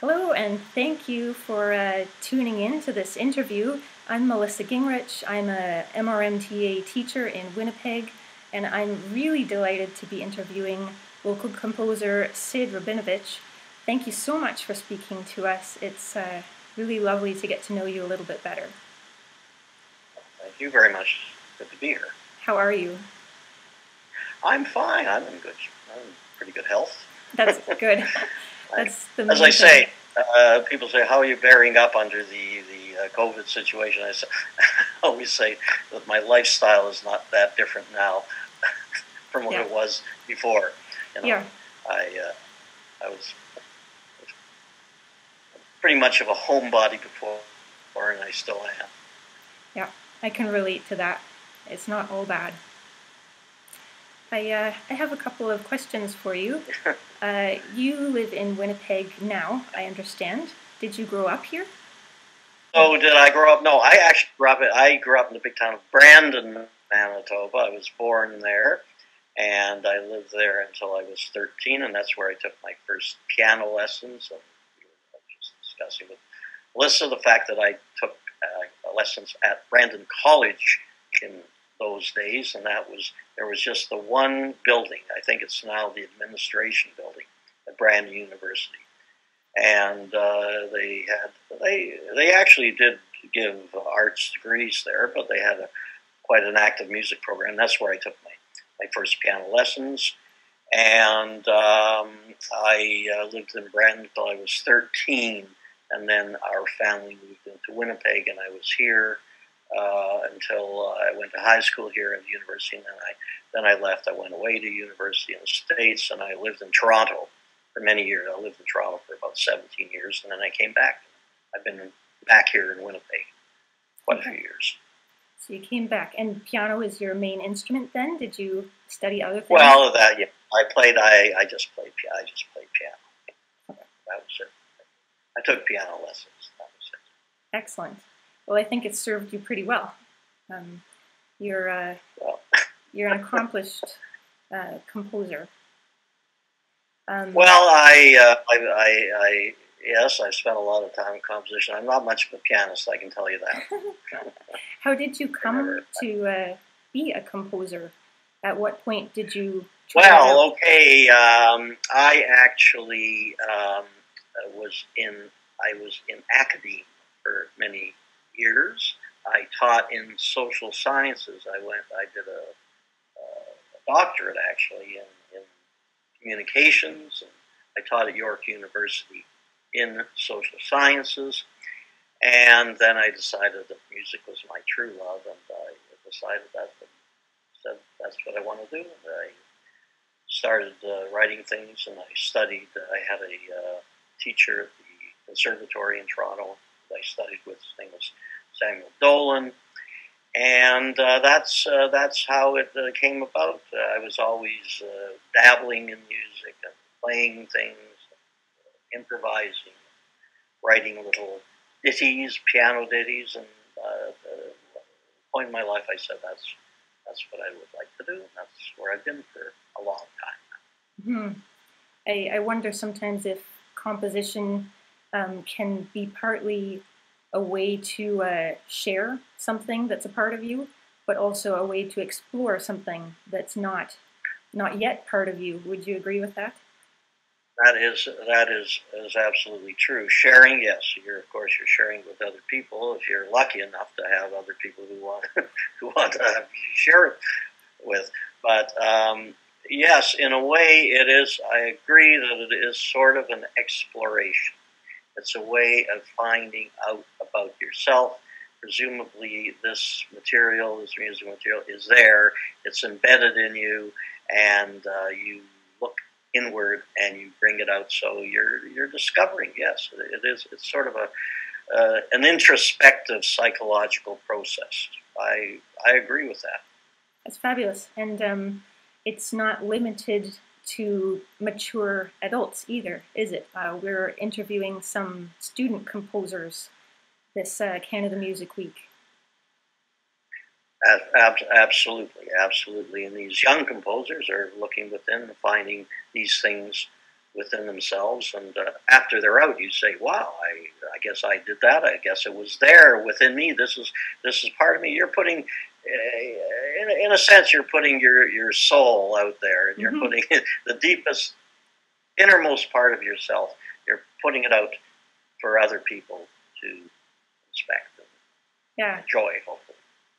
Hello, and thank you for uh, tuning in to this interview. I'm Melissa Gingrich. I'm a MRMTA teacher in Winnipeg, and I'm really delighted to be interviewing local composer Sid Robinovitch. Thank you so much for speaking to us. It's uh, really lovely to get to know you a little bit better. Thank you very much. Good to be here. How are you? I'm fine. I'm in good, I'm in pretty good health. That's good. That's the As I say, uh, people say, "How are you bearing up under the the uh, COVID situation?" I, say, I always say that my lifestyle is not that different now from what Yeah. it was before. You know, Yeah. I uh, I was pretty much of a homebody before, and I still am. Yeah, I can relate to that. It's not all bad. I, uh, I have a couple of questions for you. Uh, you live in Winnipeg now, I understand. Did you grow up here? Oh, did I grow up? No, I actually grew up. I grew up in the big town of Brandon, Manitoba. I was born there, and I lived there until I was 13, and that's where I took my first piano lessons. And we were just discussing with Melissa the fact that I took uh, lessons at Brandon College in those days, and that was there was just the one building. I think it's now the administration building at Brandon University and uh, they had they they actually did give arts degrees there, but they had a quite an active music program. That's where I took my my first piano lessons, and um, I uh, lived in Brandon until I was thirteen, and then our family moved into Winnipeg, and I was here. Uh, until uh, I went to high school here at the university, and then I then I left. I went away to university in the states, and I lived in Toronto for many years. I lived in Toronto for about 17 years, and then I came back. I've been back here in Winnipeg quite a few years. So you came back, and piano is your main instrument then? Did you study other things? Well, that yeah, I played. I, I just played piano. I just played piano. Okay. That was it. I took piano lessons. That was it. Excellent. Well, I think it served you pretty well. Um, you're, uh, Well, you're an accomplished uh, composer. Um, well, I, uh, I, I, I, yes, I spent a lot of time in composition. I'm not much of a pianist. I can tell you that. How did you come to uh, be a composer? At what point did you? Well, okay. Um, I actually um, was in. I was in academia for many years. I taught in social sciences. I went. I did a, a doctorate actually in, in communications, and I taught at York University in social sciences. And then I decided that music was my true love, and I decided that said that's what I want to do. And I started uh, writing things, and I studied. I had a uh, teacher at the conservatory in Toronto. Studied with. His name was Samuel Dolin, and uh, that's uh, that's how it uh, came about. Uh, I was always uh, dabbling in music and playing things, improvising, writing little ditties, piano ditties, and uh, at the point in my life, I said that's that's what I would like to do. and That's where I've been for a long time. Hmm. I, I wonder sometimes if composition um, can be partly a way to uh, share something that's a part of you, but also a way to explore something that's not not yet part of you. Would you agree with that? That is that is is absolutely true. Sharing, yes, you're of course you're sharing with other people. If you're lucky enough to have other people who want who want to share it with, but um, yes, in a way, it is. I agree that it is sort of an exploration. It's a way of finding out about yourself. Presumably, this material, this music material, is there. It's embedded in you, and uh, you look inward and you bring it out. So you're you're discovering. Yes, it is. It's sort of a uh, an introspective psychological process. I I agree with that. That's fabulous, and um, it's not limited to mature adults either, is it? Uh, we're interviewing some student composers this uh, Canada Music Week. Ab- ab- Absolutely, absolutely. And these young composers are looking within, finding these things within themselves. And uh, after they're out, you say, "Wow, I, I guess I did that. I guess it was there within me. This is this is part of me." You're putting, in, in a sense, you're putting your your soul out there, and you're mm-hmm. putting the deepest, innermost part of yourself. You're putting it out for other people to inspect and yeah. enjoy, hopefully.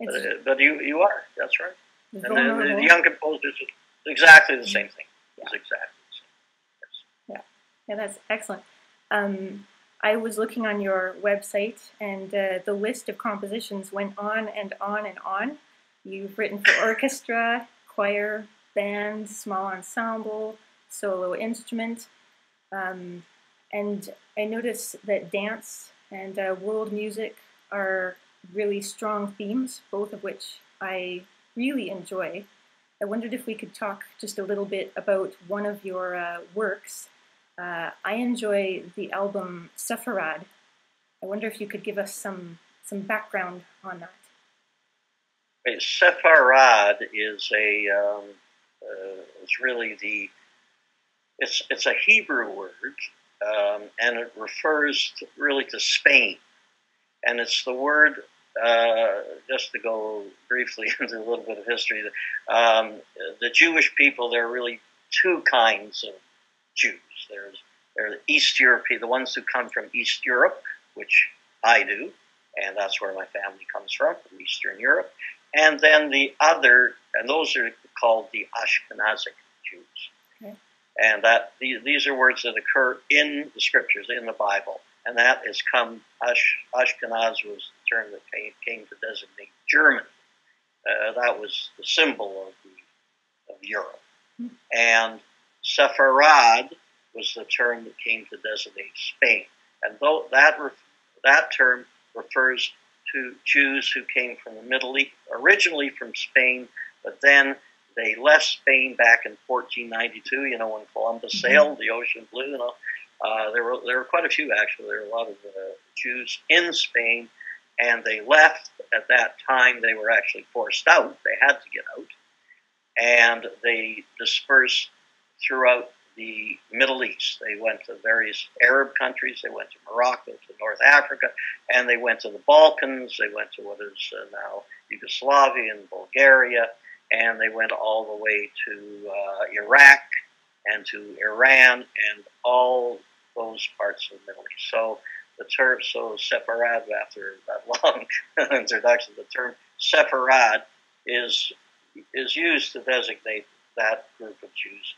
But, uh, but, you you are. That's right. And the, the, young composers, exactly the same thing. Yeah. It's exactly yeah, that's excellent. Um, I was looking on your website, and uh, the list of compositions went on and on and on. You've written for orchestra, choir, band, small ensemble, solo instrument, um, and I noticed that dance and uh, world music are really strong themes, both of which I really enjoy. I wondered if we could talk just a little bit about one of your uh, works, uh, I enjoy the album Sepharad. I wonder if you could give us some some background on that. Sepharad is a um, uh, it's really the it's it's a Hebrew word um, and it refers to, really to Spain, and it's the word. Uh, just to go briefly into a little bit of history, um, the Jewish people, there are really two kinds of Jews. There's there's East European, the ones who come from East Europe, which I do, and that's where my family comes from, from Eastern Europe. And then the other, and those are called the Ashkenazic Jews. Okay. And that these these are words that occur in the scriptures, in the Bible. And that has come, Ash, Ashkenaz was the term that came, came to designate Germany. Uh, that was the symbol of, the, of Europe. Mm-hmm. And Sepharad was the term that came to designate Spain. And though that, that term refers to Jews who came from the Middle East, originally from Spain, but then they left Spain back in 1492, you know, when Columbus mm-hmm. sailed the ocean blue, you know. Uh, there, were, there were quite a few, actually. There were a lot of uh, Jews in Spain, and they left at that time. They were actually forced out. They had to get out. And they dispersed throughout the Middle East. They went to various Arab countries. They went to Morocco, to North Africa, and they went to the Balkans. They went to what is uh, now Yugoslavia and Bulgaria, and they went all the way to uh, Iraq and to Iran and all those parts of the Middle East. So the term, so Sepharad, after that long introduction, the term Sepharad is is used to designate that group of Jews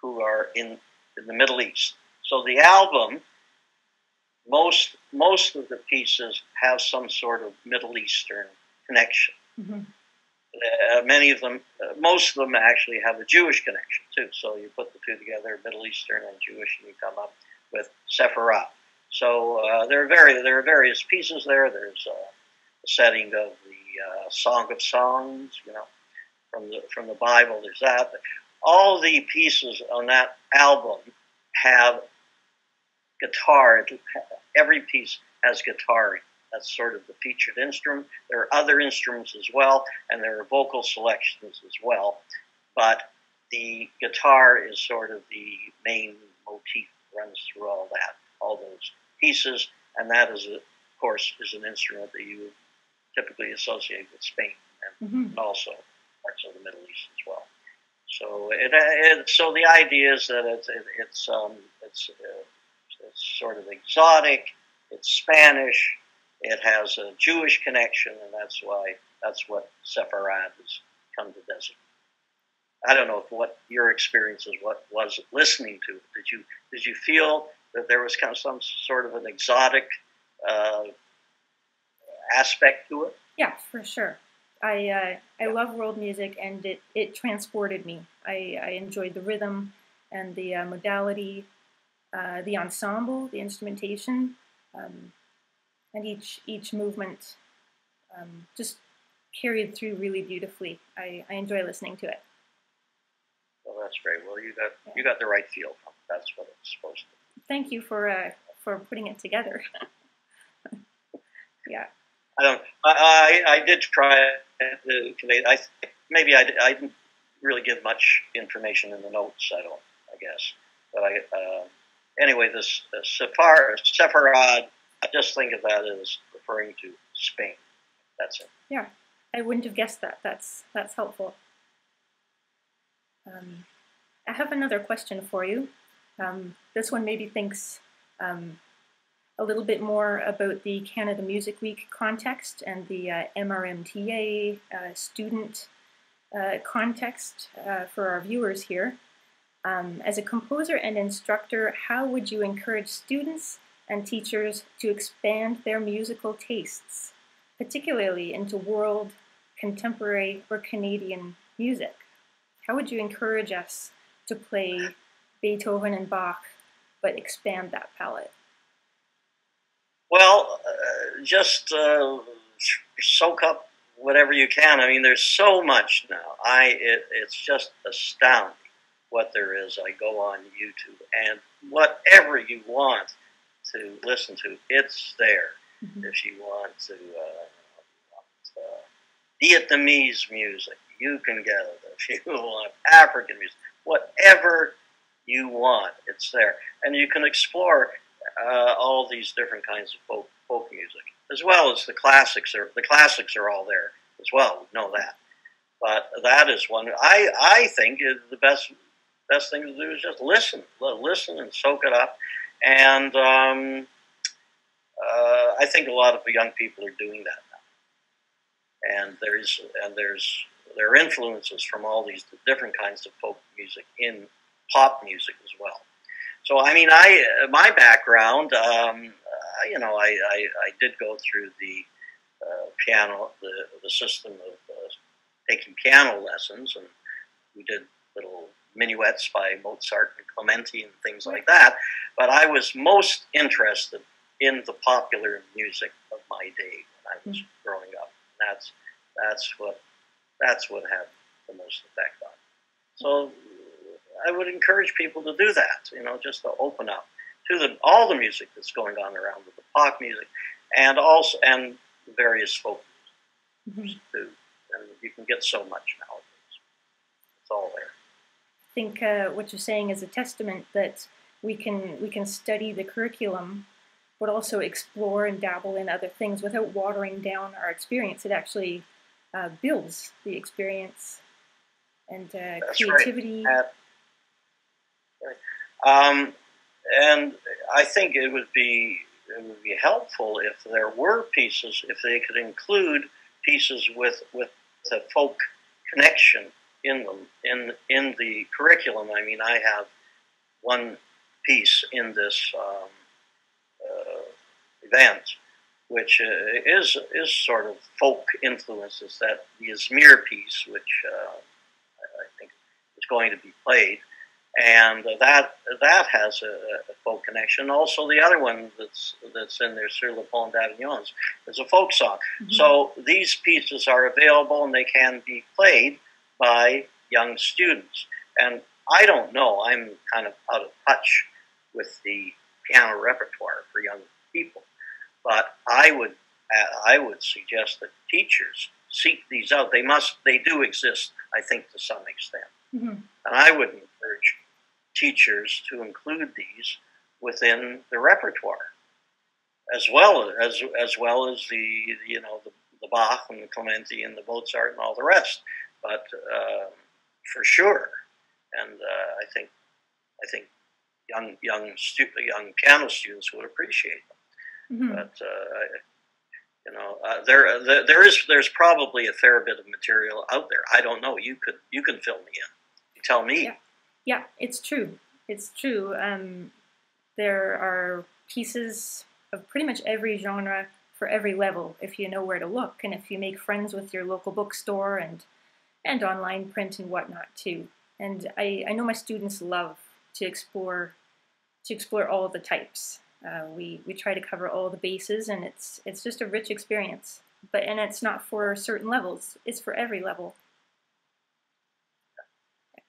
who are in, in the Middle East. So the album, most most of the pieces have some sort of Middle Eastern connection. Mm-hmm. Uh, many of them, uh, most of them actually have a Jewish connection too. So you put the two together, Middle Eastern and Jewish, and you come up with Sepharad. So uh, there are very there are various pieces there. There's a setting of the uh, Song of Songs, you know, from the from the Bible. There's that all the pieces on that album have guitar. Every piece has guitar. That's sort of the featured instrument. There are other instruments as well, and there are vocal selections as well. But the guitar is sort of the main motif runs through all that, all those pieces, and that is, of course, is an instrument that you typically associate with Spain and mm-hmm. also parts of the Middle East. So it, it, so the idea is that it's it, it's um, it's uh, it's sort of exotic. It's Spanish. It has a Jewish connection, and that's why that's what Sepharad has come to designate. I don't know if what your experience is. What was listening to? Did you did you feel that there was kind of some sort of an exotic uh, aspect to it? Yeah, for sure. I uh, I love world music, and it it transported me. I, I enjoyed the rhythm and the uh, modality, uh, the ensemble, the instrumentation, um, and each each movement um, just carried through really beautifully. I, I enjoy listening to it. Well, that's great. Well, you got yeah. you got the right feel. That's what it's supposed to. Thank you for uh, for putting it together. yeah. I don't. I, I, I did try convey. I maybe I, I didn't really give much information in the notes. I don't. I guess, But I, uh, anyway, this uh, Sephar, Sepharad, I just think of that as referring to Spain. That's it. Yeah, I wouldn't have guessed that. That's that's helpful. Um, I have another question for you. Um, this one maybe thinks um, a little bit more about the Canada Music Week context and the uh, MRMTA uh, student uh, context uh, for our viewers here. Um, as a composer and instructor, how would you encourage students and teachers to expand their musical tastes, particularly into world, contemporary, or Canadian music? How would you encourage us to play Beethoven and Bach, but expand that palette? Well, uh, just uh, soak up whatever you can. I mean, there's so much now. I it, it's just astounding what there is. I go on YouTube and whatever you want to listen to, it's there. Mm-hmm. If you want to uh, want, uh, Vietnamese music, you can get it. If you want African music, whatever you want, it's there, and you can explore uh, all these different kinds of folk, folk music, as well as the classics. Are the classics are all there as well. We know that, but that is one. I I think is the best best thing to do is just listen, listen and soak it up, and um, uh, I think a lot of young people are doing that now, and there's and there's there are influences from all these different kinds of folk music in pop music as well. So, I mean, I my background, um, uh, you know, I, I, I, did go through the uh, piano, the, the system of uh, taking piano lessons, and we did little minuets by Mozart and Clementi and things like that. But I was most interested in the popular music of my day when I was mm-hmm. growing up. And That's that's what that's what had the most effect on. Me. So I would encourage people to do that. You know, just to open up to the all the music that's going on around with the pop music, and also and various folk music mm-hmm. too. And you can get so much nowadays. It's all there. I think uh, what you're saying is a testament that we can we can study the curriculum, but also explore and dabble in other things without watering down our experience. It actually uh, builds the experience and uh, creativity. Right. Um, and I think it would be it would be helpful if there were pieces, if they could include pieces with with a folk connection in them in in the curriculum. I mean, I have one piece in this um, uh, event, which uh, is is sort of folk influences. That the Izmir piece, which uh, I think is going to be played and that that has a, a, folk connection. Also, the other one that's that's in there, Sur le Pont d'Avignon, is a folk song. Mm-hmm. So these pieces are available and they can be played by young students. And I don't know; I'm kind of out of touch with the piano repertoire for young people, but I would I would suggest that teachers seek these out. They must they do exist, I think, to some extent. Mm-hmm. And I would encourage teachers to include these within the repertoire, as well as as well as the you know the, the Bach and the Clementi and the Mozart and all the rest. But uh, for sure, and uh, I think I think young young stu- young piano students would appreciate them. Mm-hmm. But uh, you know, uh, there, there there is there's probably a fair bit of material out there. I don't know. You could you can fill me in. You tell me. Yeah. Yeah, it's true. It's true. Um, there are pieces of pretty much every genre for every level if you know where to look and if you make friends with your local bookstore and and online print and whatnot too. And I, I know my students love to explore to explore all the types. Uh, we we try to cover all the bases and it's it's just a rich experience. But and it's not for certain levels; it's for every level.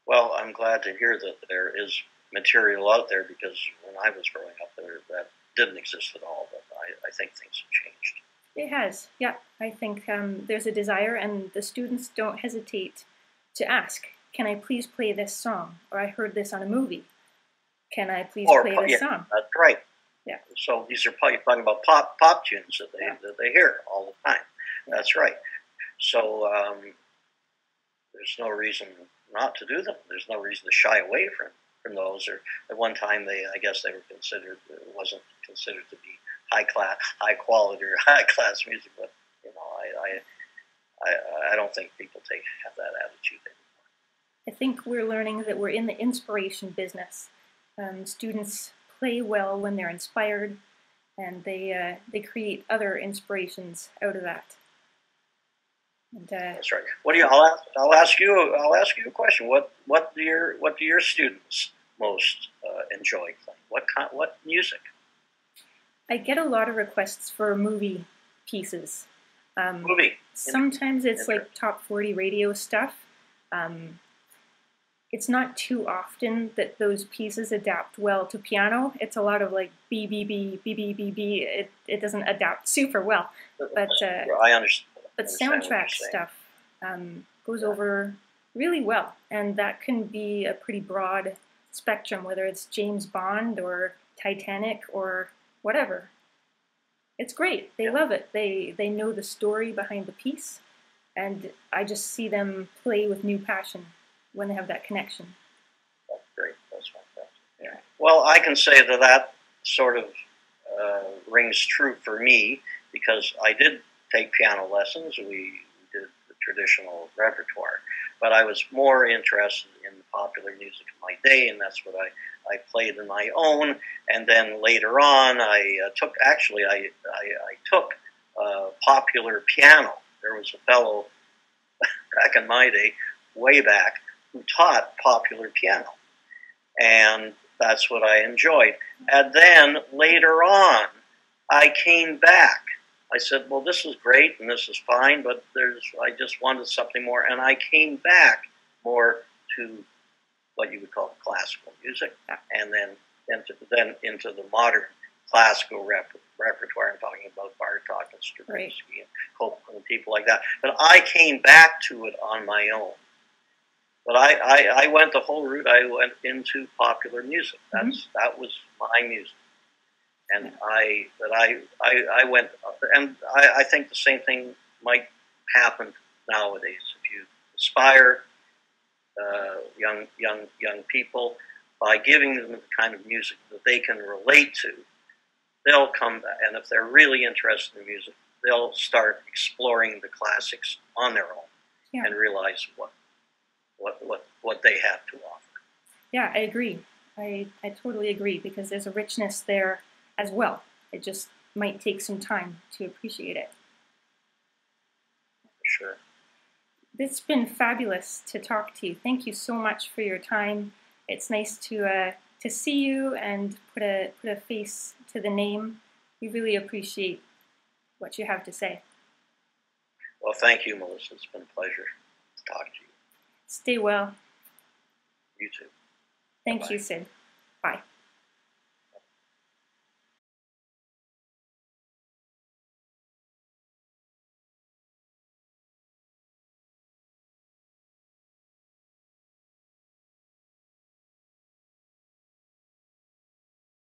Well, I'm glad to hear that there is material out there because when I was growing up, there that didn't exist at all. But I, I think things have changed. It has, yeah. I think um, there's a desire, and the students don't hesitate to ask, "Can I please play this song?" Or "I heard this on a movie." Can I please Or play this yeah. song? That's right. Yeah. So these are probably talking about pop pop tunes that they Yeah. that they hear all the time. That's right. So um, there's no reason not to do them. There's no reason to shy away from from those. Or at one time they, I guess, they were considered wasn't considered to be high class, high quality or high class music. But you know, I I, I, I don't think people take have that attitude. Anymore. I think we're learning that we're in the inspiration business. Um, students play well when they're inspired, and they uh, they create other inspirations out of that. And uh, That's right. What do you? I'll ask. I'll ask you. I'll ask you a question. What What do your What do your students most uh, enjoy playing? What kind? What music? I get a lot of requests for movie pieces. Um, Movie. Sometimes it's like top 40 radio stuff. Um, it's not too often that those pieces adapt well to piano. It's a lot of like B, B, B, B, B, B, B. It, it doesn't adapt super well. But, uh, I understand. But understand what you're soundtrack stuff um, goes Yeah. over really well. And that can be a pretty broad spectrum, whether it's James Bond or Titanic or whatever. It's great. They Yeah. love it. They they know the story behind the piece, and I just see them play with new passion when they have that connection. That's great. That's fantastic. Yeah. Well, I can say that that sort of uh, rings true for me because I did take piano lessons. We did the traditional repertoire, but I was more interested in the popular music of my day, and that's what I, I played in my own. And then later on, I uh, took actually I I, I took uh, popular piano. There was a fellow back in my day, way back, who taught popular piano and that's what I enjoyed. And then later on, I came back. I said, "Well, this is great and this is fine, but there's I just wanted something more." And I came back more to what you would call classical music, and then into then into the modern classical rep- repertoire. I'm talking about Bartok and Stravinsky and Copland and people like that. But I came back to it on my own. But I, I, I went the whole route. I went into popular music. Mm-hmm. That's that was my music, and I that I, I I went and I, I think the same thing might happen nowadays if you inspire uh, young young young people by giving them the kind of music that they can relate to. They'll come back, and if they're really interested in music, they'll start exploring the classics on their own Yeah. and realize what what what what they have to offer. Yeah, I agree. I, I totally agree because there's a richness there as well. It just might take some time to appreciate it. Sure. It's been fabulous to talk to you. Thank you so much for your time. It's nice to uh, to see you and put a put a face to the name. We really appreciate what you have to say. Well, thank you, Melissa. It's been a pleasure to talk to you. Stay well. You too. Thank Bye-bye. you, Sid. Bye.